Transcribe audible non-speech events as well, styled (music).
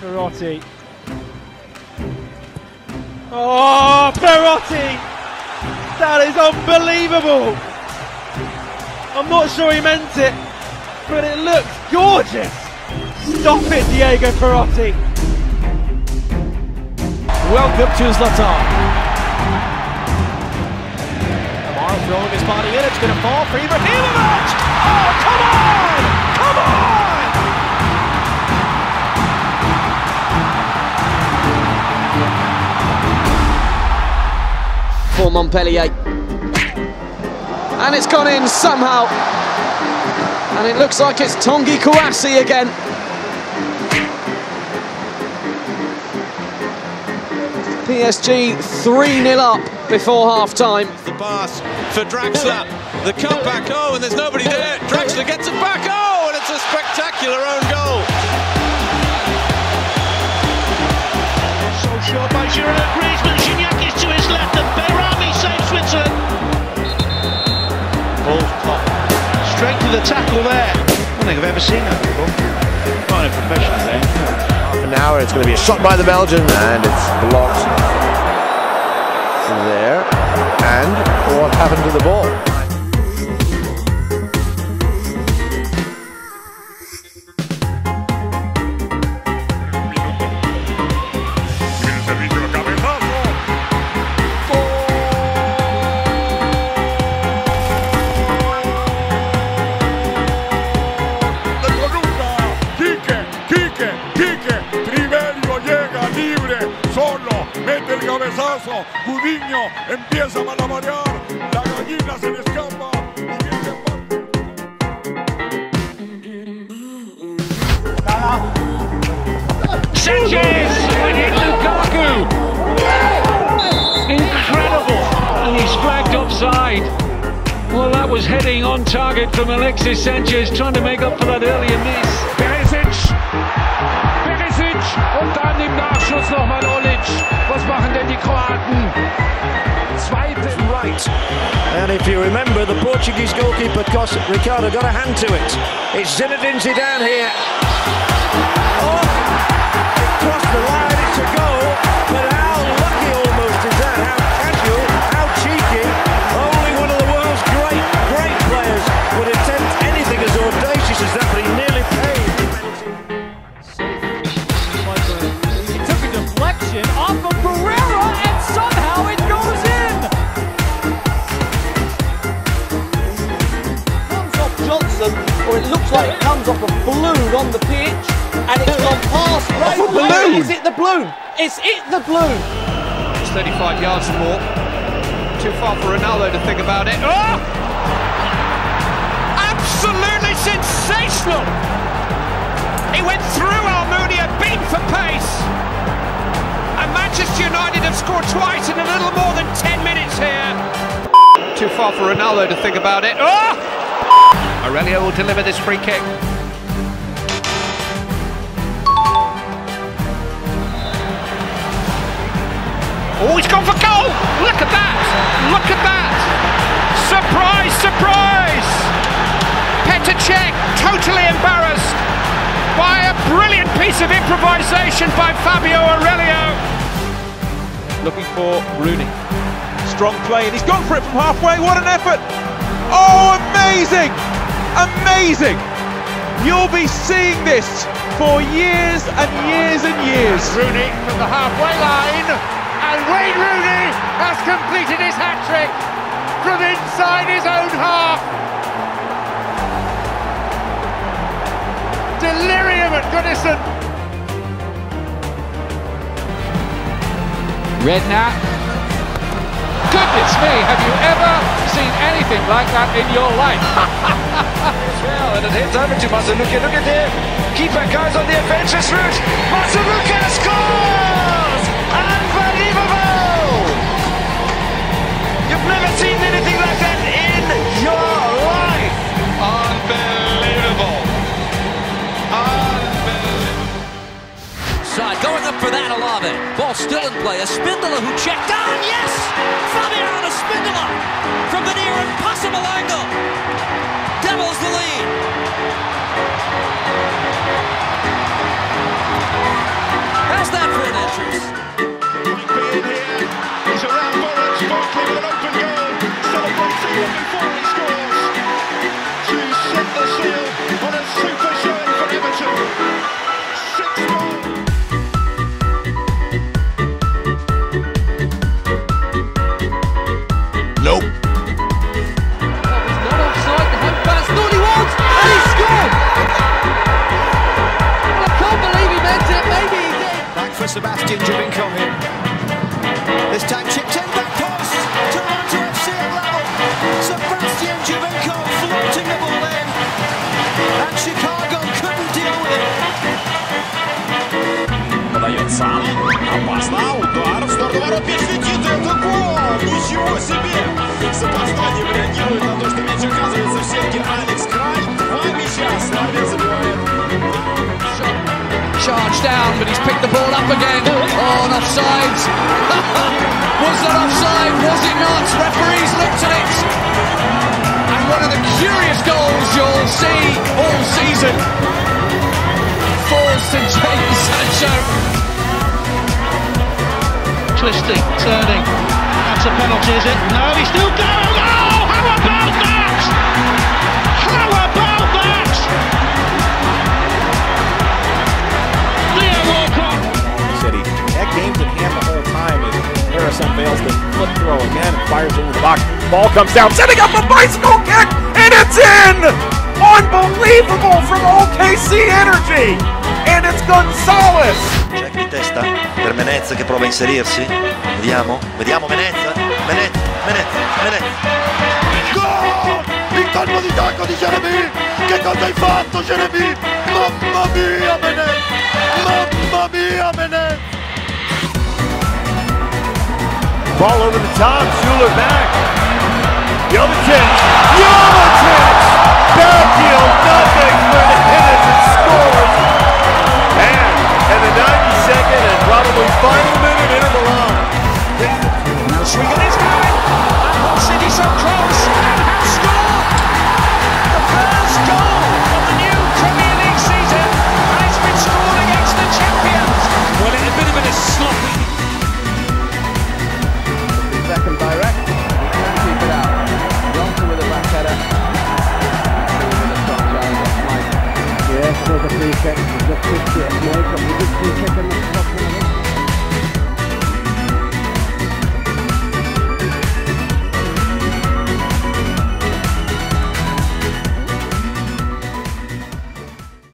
Perotti. Oh, Perotti! That is unbelievable! I'm not sure he meant it, but it looks gorgeous! Stop it, Diego Perotti! Welcome to Zlatan. Kamara throwing his body in, it's going to fall for Ibrahimovic! Oh, come on! Come on! Montpellier. And it's gone in somehow. And it looks like it's Tongi Kouassi again. PSG 3-0 up before half-time. The pass for Draxler. The cutback, oh, and there's nobody there. Draxler gets it back, oh, and it's a spectacular own goal. So short by Giroud, think I've ever seen that before. Quite a professional there. Half an hour, it's going to be a shot by the Belgian, and it's blocked there. And what happened to the ball? Gudiño empieza a malabarear. La gallina se le escapa. Sanchez! And Lukaku! Incredible! And he's flagged offside. Well, that was heading on target from Alexis Sanchez, trying to make up for that earlier miss. You remember, the Portuguese goalkeeper, Ricardo, got a hand to it. It's Zinedine Zidane here. Comes off a balloon on the pitch, and it's gone past Ray. a balloon? Is it the balloon? It's it the balloon. It's 35 yards or more. Too far for Ronaldo to think about it. Oh! Absolutely sensational! He went through Almunia, beat for pace. And Manchester United have scored twice in a little more than 10 minutes here. Too far for Ronaldo to think about it. Oh! Aurelio will deliver this free kick. Oh, he's gone for goal! Look at that! Look at that! Surprise, surprise! Petr Cech totally embarrassed by a brilliant piece of improvisation by Fabio Aurelio. Looking for Rooney. Strong play, and he's gone for it from halfway. What an effort! Oh, amazing! Amazing! You'll be seeing this for years and years and years. Rooney from the halfway line, and Wayne Rooney has completed his hat trick from inside his own half. Delirium at Goodison. Redknapp. Goodness me, have you ever seen anything like that in your life? (laughs) well, and it hits over to Masaluka. Look at him. Keeper goes on the adventurous route. Masaluka up for that Olave. Ball still in play. A Spindola who checked on. Yes! Fabian Espindola from the near impossible angle. Devils the lead. for Sebastian Giovinco here. This time chipped in back post. Toronto FC at level. Sebastian Giovinco floating the ball in. And Chicago couldn't deal with it. Подает сам. Опасно. Удар в сторону ворот. Это гол. Ничего себе. Сопоставление реагирует на Charge down, but he's picked the ball up again. Oh, and offside. (laughs) was that offside? Was it not? Referees looked at it. And one of the curious goals you'll see all season falls to Jadon Sancho. Twisting, turning. That's a penalty, is it? No, he's still going. Flip throw again and fires into the box. Ball comes down, setting up a bicycle kick, and it's in! Unbelievable from OKC Energy! And it's Gonzalez! Check di testa per Menez che prova a inserirsi. Vediamo, vediamo Menez. Menez, Menez, Menez. Gol! Il colpo di tacco di Jeremy! Che cosa hai fatto Jeremy? Mamma mia Menez! Mamma mia Menez! Ball over the top, Schuler back. Jovetic, Jovetic! Backheel, nothing for the Hitters and scores. Challenge off Mike. Yes, for the free kick.